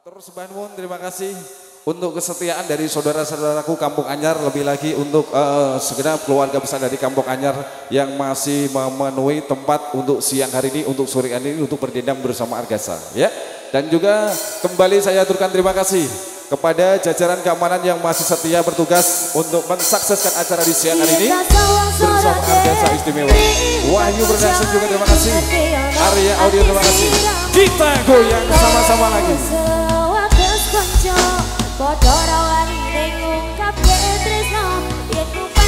Matur sembahun terima kasih. Untuk kesetiaan dari saudara-saudaraku Kampung Anyar lebih lagi untuk uh, segenap keluarga besar dari Kampung Anyar yang masih memenuhi tempat untuk siang hari ini untuk sore hari ini untuk berdendam bersama Argasa ya. Dan juga kembali saya aturkan terima kasih kepada jajaran keamanan yang masih setia bertugas untuk mensukseskan acara di siang hari ini bersama Argasa istimewa. Wahyu Production juga terima kasih. Arya Audio terima kasih. kita goyang sama-sama lagi Podoro ari ning ungkap ke tresno yen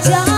家。